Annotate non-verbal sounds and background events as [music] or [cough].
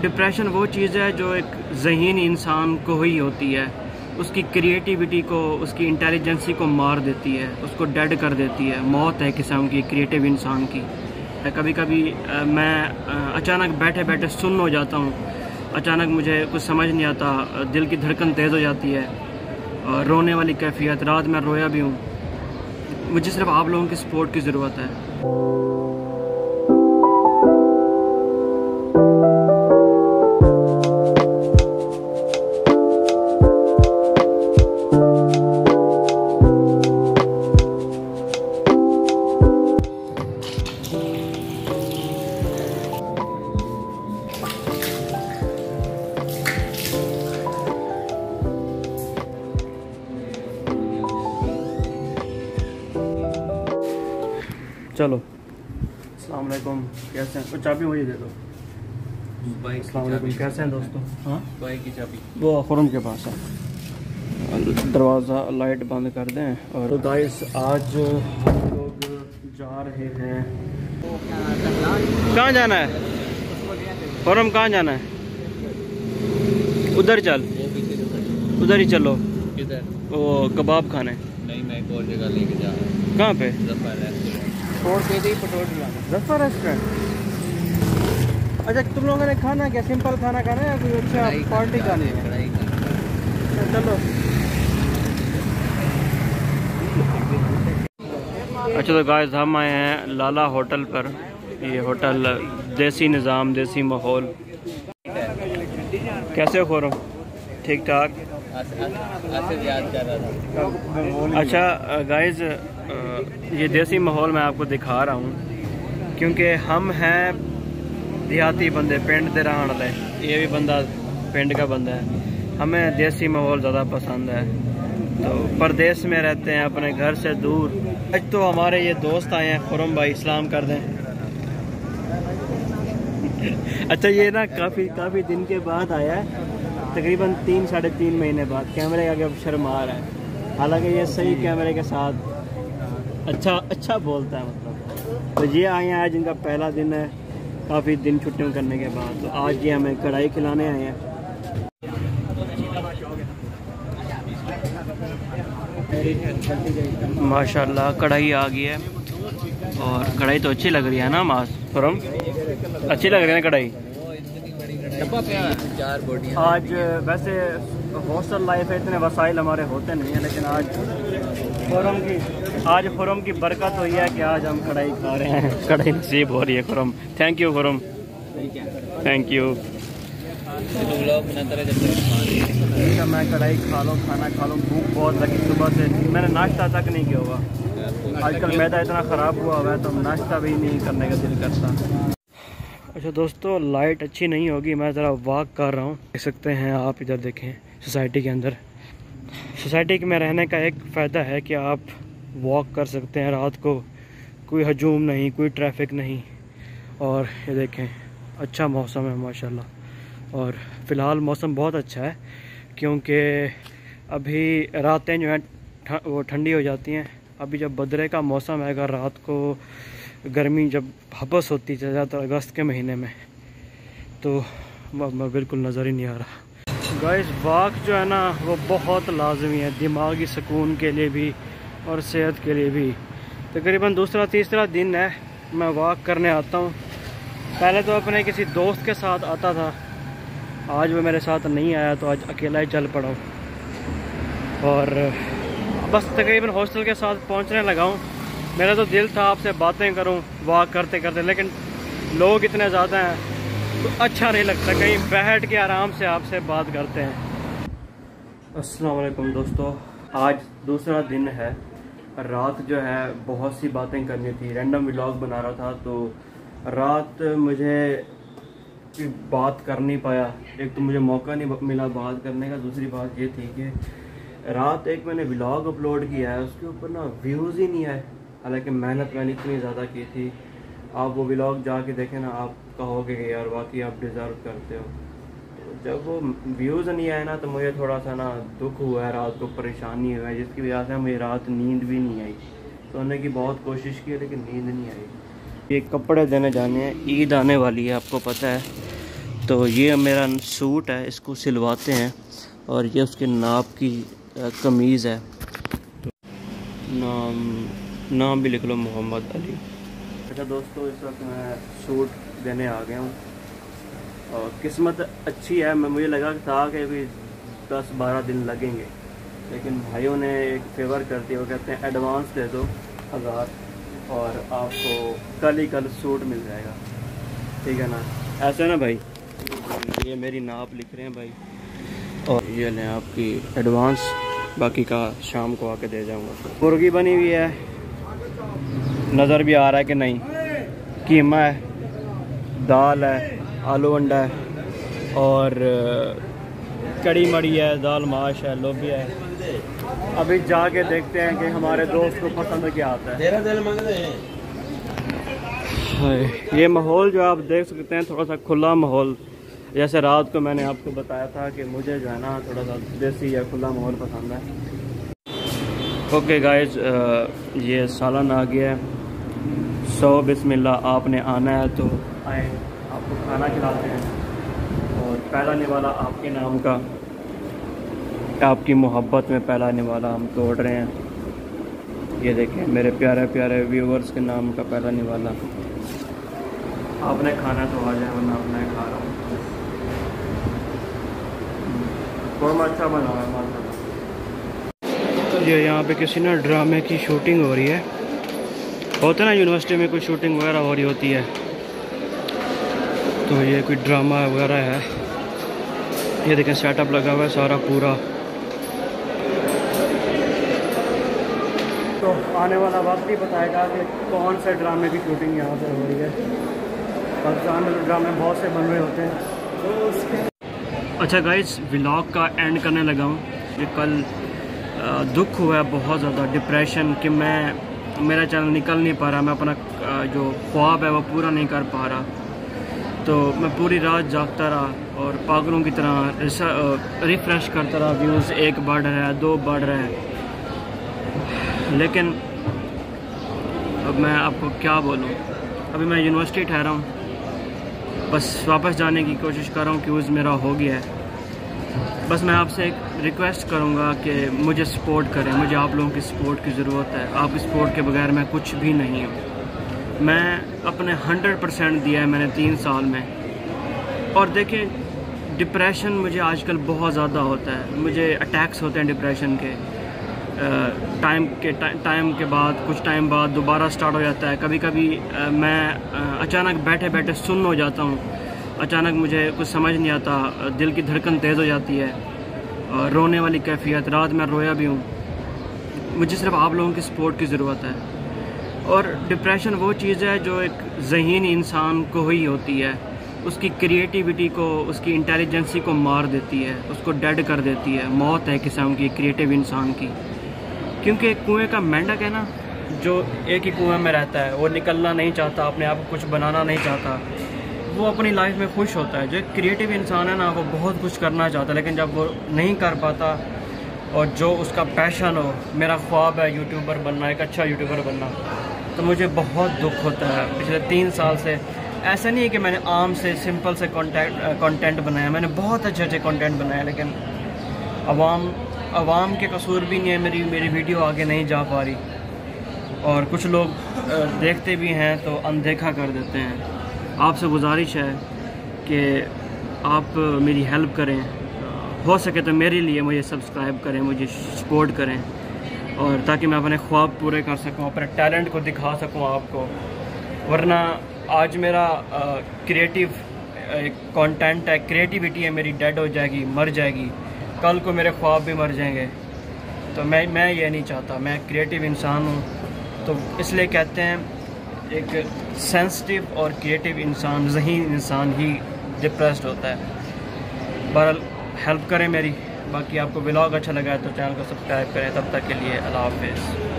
Depression وہ چیز ہے جو ایک ذہین انسان کو ہی ہوتی ہے۔ اس کی کریٹیوٹی کو، اس کی انٹیلیجنسی کو مار دیتی ہے، اس کو ڈیڈ کر دیتی ہے۔ موت ہے قسم کی کریٹیو انسان کی۔ کبھی کبھی میں اچانک بیٹھے بیٹھے سن ہو جاتا ہوں۔ اچانک مجھے کچھ سمجھ نہیں آتا، دل کی دھڑکن تیز ہو جاتی ہے اور رونے والی کیفیت۔ رات میں رویا بھی ہوں۔ مجھے صرف آپ لوگوں کی سپورٹ کی ضرورت ہے۔ چلو۔ السلام علیکم کیسے ہیں؟ چابی مجھے دے دو السلام علیکم کیسے ہیں دوستوں ہاں؟ کی چابی وہ خرم کے پاس ہے۔ دروازہ لائٹ بند کر دیں اور گائس آج ہم لوگ جا رہے ہیں۔ کہاں جانا ہے؟ خرم کہاں جانا ہے؟ ادھر چل۔ ادھر ہی چلو۔ کدھر؟ وہ کباب کھانے۔ نہیں میں ایک اور جگہ لے کے جا رہا ہوں۔ کہاں پہ؟ سو روپے دی پٹرول ڈلانا ظفر ریسٹورینٹ اچھا تم لوگوں نے کھانا کیا؟ سمپل کھانا کھانا ہے یا کوئی اچھا پارٹی کھانی ہے کا چلو۔ اچھا تو گائز ہم آئے ہیں لالا ہوٹل پر۔ یہ ہوٹل دیسی نظام دیسی ماحول۔ کیسے ہو رہا؟ ہوں ٹھیک ٹھاک؟ اچھا گائز یہ دیسی ماحول میں آپ کو دکھا رہا ہوں، کیونکہ ہم ہیں دیہاتی بندے، پنڈ دے رہن والے۔ یہ بھی بندہ پنڈ کا بندہ ہے۔ ہمیں دیسی ماحول زیادہ پسند ہے۔ تو پردیس میں رہتے ہیں، اپنے گھر سے دور۔ آج تو ہمارے یہ دوست آئے ہیں، خرم بھائی، اسلام کر دیں۔ [laughs] اچھا یہ نا کافی کافی دن کے بعد آیا ہے۔ تقریباً تین، ساڑھے تین مہینے بعد۔ کیمرے کا شرم آ رہا ہے۔ حالانکہ یہ صحیح کیمرے کے ساتھ اچھا اچھا بولتا ہے مطلب۔ تو یہ آئے ہیں، آج ان کا پہلا دن ہے۔ کافی دن چھٹیوں کرنے کے بعد۔ تو آج یہ ہمیں کڑھائی کھلانے آئے ہیں۔ ماشاء اللہ کڑھائی آ گئی ہے۔ اور کڑھائی تو اچھی لگ رہی ہے نا، ماس فرم؟ اچھی لگ رہی ہے نا کڑھائی؟ آج ویسے ہاسٹل لائف ہے، اتنے وسائل ہمارے ہوتے نہیں ہیں، لیکن آج خورم کی آج خورم کی برکت ہوئی ہے کہ آج ہم کڑھائی کھا رہے ہیں۔ کڑھائی نصیب ہو رہی ہے Khurram thank you Khurram thank you اچھا میں کڑھائی کھا لوں کھانا کھا لوں۔ بھوک بہت لگی۔ صبح سے میں نے ناشتہ تک نہیں کیا ہوا آج کل میدا اتنا خراب ہوا ہوا ہے تو ناشتہ بھی نہیں کرنے کا دل کرتا۔ اچھا دوستو لائٹ اچھی نہیں ہوگی۔ میں ذرا واک کر رہا ہوں۔ دیکھ سکتے ہیں آپ ادھر دیکھیں سوسائٹی کے اندر۔ سوسائٹی میں رہنے کا ایک فائدہ ہے کہ آپ واک کر سکتے ہیں رات کو۔ کوئی ہجوم نہیں، کوئی ٹریفک نہیں۔ اور یہ دیکھیں اچھا موسم ہے ماشاءاللہ۔ اور فی الحال موسم بہت اچھا ہے، کیونکہ ابھی راتیں جو ہیں وہ ٹھنڈی ہو جاتی ہیں۔ ابھی جب بدرے کا موسم ہے، اگر رات کو گرمی جب حبس ہوتی ہے زیادہ تر اگست کے مہینے میں، تو بالکل نظر ہی نہیں آ رہا۔ گائز واک جو ہے نا، وہ بہت لازمی ہے۔ دماغی سکون کے لیے بھی اور صحت کے لیے بھی۔ تقریباً دوسرا، تیسرا دن ہے۔ میں واک کرنے آتا ہوں۔ پہلے تو اپنے کسی دوست کے ساتھ آتا تھا۔ آج وہ میرے ساتھ نہیں آیا، تو آج اکیلا ہی چل پڑا ہوں۔ اور بس تقریباً ہاسٹل کے ساتھ پہنچنے لگا ہوں۔ میرا تو دل تھا آپ سے باتیں کروں، واک کرتے کرتے، لیکن لوگ اتنے زیادہ ہیں تو اچھا نہیں لگتا۔ کہیں بیٹھ کے آرام سے آپ سے بات کرتے ہیں۔ السلام علیکم دوستو، آج دوسرا دن ہے۔ رات جو ہے بہت سی باتیں کرنی تھی۔ رینڈم ولاگ بنا رہا تھا تو رات مجھے بات کر نہیں پایا۔ ایک تو مجھے موقع نہیں ملا بات کرنے کا، دوسری بات یہ تھی کہ رات ایک میں نے ولاگ اپلوڈ کیا ہے، اس کے اوپر نا ویوز ہی نہیں آئے۔ حالانکہ محنت میں نے اتنی زیادہ کی تھی۔ آپ وہ ولاگ جا کے دیکھیں نا، آپ کہو گے کہ یار واقعی آپ ڈیزرو کرتے ہو۔ جب وہ ویوز نہیں آئے نا تو مجھے تھوڑا سا نا دکھ ہوا ہے، رات کو پریشانی ہوا ہے، جس کی وجہ سے مجھے رات نیند بھی نہیں آئی۔ سونے کی بہت کوشش کی لیکن نیند نہیں آئی۔ یہ کپڑے دینے جانے ہیں، عید آنے والی ہے، آپ کو پتہ ہے۔ تو یہ میرا سوٹ ہے، اس کو سلواتے ہیں اور یہ اس کے ناپ کی قمیض ہے۔ نام نام بھی لکھ لو، محمد علی۔ اچھا دوستو، اس وقت میں سوٹ دینے آ گیا ہوں۔ اور قسمت اچھی ہے۔ میں مجھے لگا تھا کہ بھی دس بارہ دن لگیں گے۔ لیکن بھائیوں نے ایک فیور کر دیا وہ کہتے ہیں ایڈوانس دے دو ہزار اور آپ کو کل ہی کل سوٹ مل جائے گا۔ ٹھیک ہے نا؟ ایسا ہے نا بھائی؟ یہ میری ناپ لکھ رہے ہیں بھائی۔ اور یہ لیں آپ کی ایڈوانس باقی کا شام کو آ کے دے جاؤں گا۔ مرغی بنی ہوئی ہے۔ نظر بھی آ رہا ہے کہ نہیں؟ قیمہ ہے دال ہے۔ آلو انڈا ہے اور کڑی مڑی ہے دال ماش ہے لوبیا ہے۔ ابھی جا کے دیکھتے ہیں کہ ہمارے دوست کو پسند کیا آتا ہے۔ یہ ماحول جو آپ دیکھ سکتے ہیں تھوڑا سا کھلا ماحول۔ جیسے رات کو میں نے آپ کو بتایا تھا کہ مجھے جو ہے نا تھوڑا سا دیسی یا کھلا ماحول پسند ہے۔ اوکے گائز یہ سالن آ گیا ہے۔ سو بسم اللہ آپ نے آنا ہے تو کو کھانا کھلاتے ہیں اور پہلا نوالا آپ کے نام کا، آپ کی محبت میں پہلا نوالا ہم توڑ رہے ہیں۔ یہ دیکھیں میرے پیارے پیارے ویورز کے نام کا پہلا نوالا آپ نے کھانا تو آ جائے، ورنہ آپ نے کھا رہا ہوں۔ قورمہ اچھا بنا ہوا ہے، ماشاء یہ یہاں پہ کسی نا ڈرامے کی شوٹنگ ہو رہی ہے۔ ہوتا ہے نا، یونیورسٹی میں کوئی شوٹنگ وغیرہ ہو رہی ہوتی ہے۔ تو یہ کوئی ڈرامہ وغیرہ ہے۔ یہ دیکھیں سیٹ اپ لگا ہوا ہے سارا پورا۔ تو آنے والا وقت ہی بتائے گا کہ کون سے ڈرامے کی شوٹنگ یہاں پر ہو رہی ہے۔ پاکستان میں ڈرامے بہت سے بن رہے ہوتے ہیں۔ اچھا گائز ولاگ کا اینڈ کرنے لگا ہوں۔ کہ کل دکھ ہوا ہے بہت زیادہ ڈپریشن کہ میں میرا چینل نکل نہیں پا رہا میں اپنا جو خواب ہے وہ پورا نہیں کر پا رہا۔ تو میں پوری رات جاگتا رہا اور پاگلوں کی طرح ریفریش کرتا رہا ویوز ایک بڑھ رہا ہے دو بڑھ رہا ہے لیکن اب میں آپ کو کیا بولوں؟ ابھی میں یونیورسٹی ٹھہرا ہوں۔ بس واپس جانے کی کوشش کر رہا ہوں کہ وز میرا ہو گیا ہے۔ بس میں آپ سے ایک ریکویسٹ کروں گا کہ مجھے سپورٹ کریں، مجھے آپ لوگوں کی سپورٹ کی ضرورت ہے۔ آپ کی سپورٹ کے بغیر میں کچھ بھی نہیں ہوں۔ میں اپنے ہنڈریڈ پرسینٹ دیا ہے میں نے تین سال میں۔ اور دیکھیں ڈپریشن مجھے آج کل بہت زیادہ ہوتا ہے۔ مجھے اٹیکس ہوتے ہیں ڈپریشن کے۔ ٹائم کے ٹائم کے بعد، کچھ ٹائم بعد دوبارہ سٹارٹ ہو جاتا ہے۔ کبھی کبھی میں اچانک بیٹھے بیٹھے سن ہو جاتا ہوں۔ اچانک مجھے کچھ سمجھ نہیں آتا۔ دل کی دھڑکن تیز ہو جاتی ہے۔ رونے والی کیفیت، رات میں رویا بھی ہوں۔ مجھے صرف آپ لوگوں کی سپورٹ کی ضرورت ہے۔ اور ڈپریشن وہ چیز ہے جو ایک ذہین انسان کو ہی ہوتی ہے۔ اس کی کریٹیوٹی کو، اس کی انٹیلیجنسی کو مار دیتی ہے، اس کو ڈیڈ کر دیتی ہے۔ موت ہے قسم کی کریٹیو انسان کی۔ کیونکہ ایک کنویں کا مینڈک ہے نا، جو ایک ہی کنویں میں رہتا ہے، وہ نکلنا نہیں چاہتا، اپنے آپ کو کچھ بنانا نہیں چاہتا۔ وہ اپنی لائف میں خوش ہوتا ہے۔ جو ایک کریٹیو انسان ہے نا، وہ بہت کچھ کرنا چاہتا ہے، لیکن جب وہ نہیں کر پاتا اور جو اس کا پیشن ہو، میرا خواب ہے یوٹیوبر بننا، ایک اچھا یوٹیوبر بننا۔ تو مجھے بہت دکھ ہوتا ہے پچھلے تین سال سے۔ ایسا نہیں ہے کہ میں نے عام سے سمپل سے کانٹینٹ بنایا۔ میں نے بہت اچھے اچھے کانٹینٹ بنایا، لیکن عوام عوام کے قصور بھی نہیں ہے میری میری ویڈیو آگے نہیں جا پا رہی۔ اور کچھ لوگ دیکھتے بھی ہیں تو اندیکھا کر دیتے ہیں۔ آپ سے گزارش ہے کہ آپ میری ہیلپ کریں۔ ہو سکے تو میرے لیے مجھے سبسکرائب کریں، مجھے سپورٹ کریں۔ اور تاکہ میں اپنے خواب پورے کر سکوں، اپنے ٹیلنٹ کو دکھا سکوں آپ کو۔ ورنہ آج میرا کریٹیو کانٹینٹ ہے کریٹیوٹی ہے، میری ڈیڈ ہو جائے گی، مر جائے گی۔ کل کو میرے خواب بھی مر جائیں گے۔ تو میں میں یہ نہیں چاہتا، میں کریٹیو انسان ہوں۔ تو اس لیے کہتے ہیں، ایک سینسٹیو اور کریٹیو انسان، ذہین انسان ہی ڈپریسڈ ہوتا ہے۔ بہرحال ہیلپ کریں میری۔ باقی آپ کو ولاگ اچھا لگا ہے تو چینل کو سبسکرائب کریں۔ تب تک کے لیے اللہ حافظ۔